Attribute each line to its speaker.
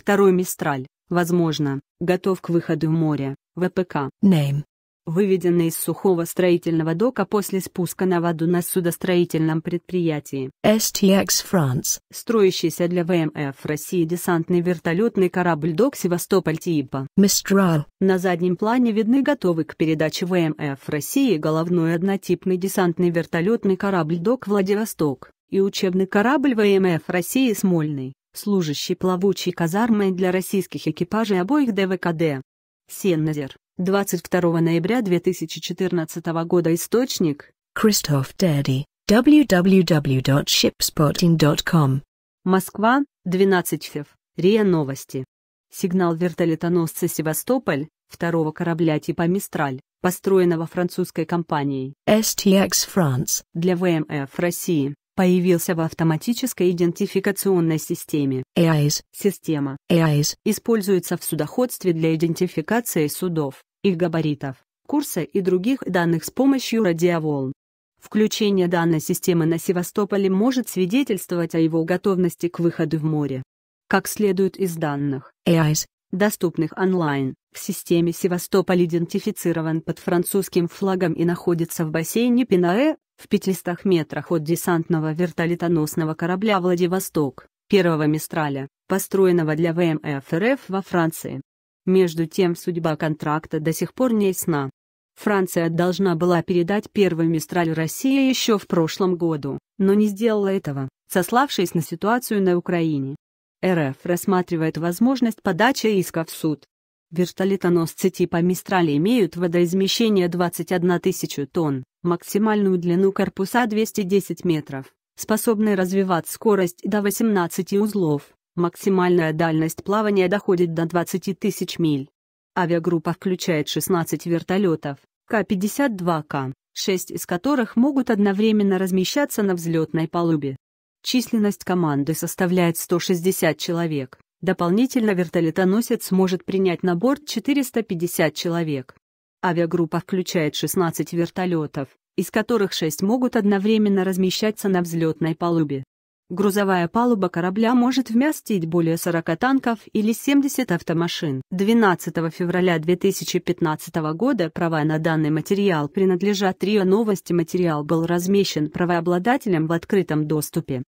Speaker 1: Второй Мистраль, возможно, готов к выходу в море, ВПК.
Speaker 2: Name.
Speaker 1: Выведенный из сухого строительного дока после спуска на воду на судостроительном предприятии.
Speaker 2: STX France.
Speaker 1: Строящийся для ВМФ России десантный вертолетный корабль «Док Севастополь» типа.
Speaker 2: Mistral.
Speaker 1: На заднем плане видны готовый к передаче ВМФ России головной однотипный десантный вертолетный корабль «Док Владивосток» и учебный корабль ВМФ России «Смольный», служащий плавучей казармой для российских экипажей обоих ДВКД. Сенназер, 22 ноября 2014 года Источник,
Speaker 2: Christoph Daddy. www.shipspotting.com.
Speaker 1: Москва, 12 фев. РИА Новости. Сигнал вертолетоносца «Севастополь», второго корабля типа «Мистраль», построенного французской компанией
Speaker 2: STX France.
Speaker 1: для ВМФ России, появился в автоматической идентификационной системе.
Speaker 2: AIS.
Speaker 1: Система
Speaker 2: AIS.
Speaker 1: используется в судоходстве для идентификации судов, их габаритов, курса и других данных с помощью радиоволн. Включение данной системы на Севастополе может свидетельствовать о его готовности к выходу в море. Как следует из данных,
Speaker 2: AIS.
Speaker 1: доступных онлайн, в системе Севастополь идентифицирован под французским флагом и находится в бассейне Пинаэ, в 500 метрах от десантного вертолетоносного корабля «Владивосток», первого Мистраля, построенного для ВМФ РФ во Франции. Между тем судьба контракта до сих пор не ясна. Франция должна была передать первый Мистраль России еще в прошлом году, но не сделала этого, сославшись на ситуацию на Украине. РФ рассматривает возможность подачи иска в суд. Вертолетоносцы типа Мистрали имеют водоизмещение 21 тысячу тонн, максимальную длину корпуса 210 метров, способны развивать скорость до 18 узлов, максимальная дальность плавания доходит до 20 тысяч миль. Авиагруппа включает 16 вертолетов, К-52К, 6 из которых могут одновременно размещаться на взлетной палубе. Численность команды составляет 160 человек. Дополнительно вертолетоносец может принять на борт 450 человек. Авиагруппа включает 16 вертолетов, из которых 6 могут одновременно размещаться на взлетной палубе. Грузовая палуба корабля может вместить более 40 танков или 70 автомашин. 12 февраля 2015 года права на данный материал принадлежат РИО Новости. Материал был размещен правообладателем в открытом доступе.